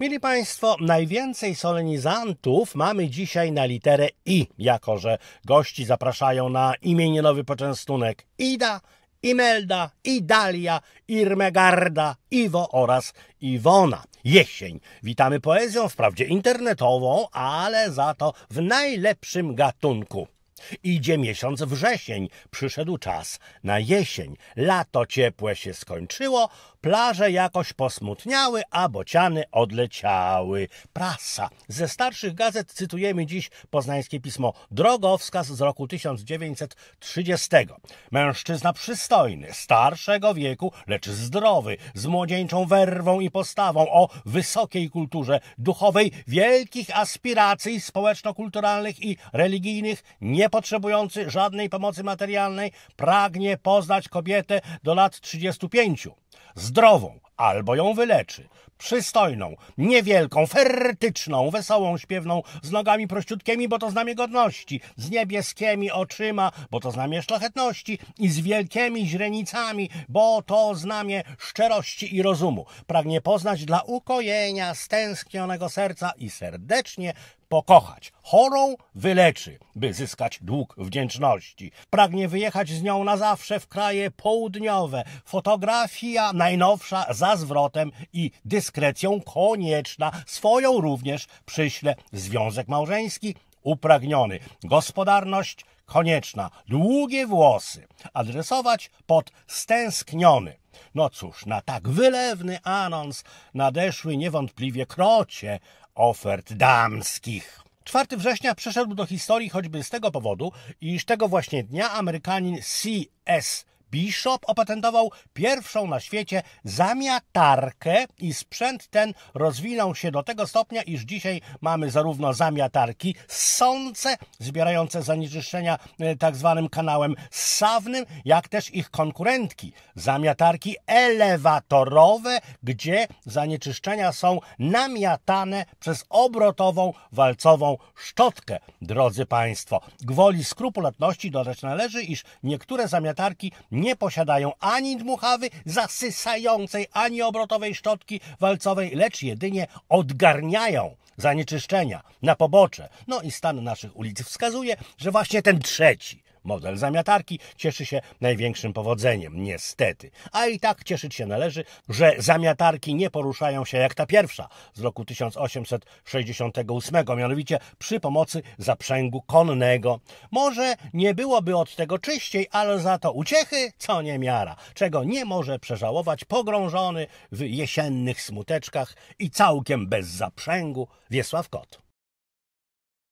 Mili Państwo, najwięcej solenizantów mamy dzisiaj na literę I, jako że gości zapraszają na imieninowy poczęstunek Ida, Imelda, Idalia, Irmegarda, Iwo oraz Iwona. Jesień. Witamy poezją, wprawdzie internetową, ale za to w najlepszym gatunku. Idzie miesiąc wrzesień, przyszedł czas na jesień. Lato ciepłe się skończyło, plaże jakoś posmutniały, a bociany odleciały. Prasa. Ze starszych gazet cytujemy dziś poznańskie pismo Drogowskaz z roku 1930. Mężczyzna przystojny, starszego wieku, lecz zdrowy, z młodzieńczą werwą i postawą, o wysokiej kulturze duchowej, wielkich aspiracji społeczno-kulturalnych i religijnych, nie potrzebujący żadnej pomocy materialnej, pragnie poznać kobietę do lat 35. Zdrową, albo ją wyleczy. Przystojną, niewielką, fertyczną, wesołą, śpiewną, z nogami prościutkimi, bo to znamie godności, z niebieskimi oczyma, bo to znamie szlachetności i z wielkimi źrenicami, bo to znamie szczerości i rozumu. Pragnie poznać dla ukojenia stęsknionego serca i serdecznie pokochać. Chorą wyleczy, by zyskać dług wdzięczności. Pragnie wyjechać z nią na zawsze w kraje południowe. Fotografia najnowsza za zwrotem i dyskrecją konieczna. Swoją również przyśle związek małżeński upragniony. Gospodarność konieczna. Długie włosy. Adresować pod stęskniony. No cóż, na tak wylewny anons nadeszły niewątpliwie krocie ofert damskich. 4 września przeszedł do historii choćby z tego powodu, iż tego właśnie dnia Amerykanin C.S. Bishop opatentował pierwszą na świecie zamiatarkę i sprzęt ten rozwinął się do tego stopnia, iż dzisiaj mamy zarówno zamiatarki ssące, zbierające zanieczyszczenia e, tak zwanym kanałem ssawnym, jak też ich konkurentki, zamiatarki elewatorowe, gdzie zanieczyszczenia są namiatane przez obrotową, walcową szczotkę. Drodzy Państwo, gwoli skrupulatności dodać należy, iż niektóre zamiatarki nie posiadają ani dmuchawy zasysającej, ani obrotowej szczotki walcowej, lecz jedynie odgarniają zanieczyszczenia na pobocze. No i stan naszych ulic wskazuje, że właśnie ten trzeci Model zamiatarki cieszy się największym powodzeniem, niestety. A i tak cieszyć się należy, że zamiatarki nie poruszają się jak ta pierwsza z roku 1868, mianowicie przy pomocy zaprzęgu konnego. Może nie byłoby od tego czyściej, ale za to uciechy co niemiara, czego nie może przeżałować pogrążony w jesiennych smuteczkach i całkiem bez zaprzęgu Wiesław Kot.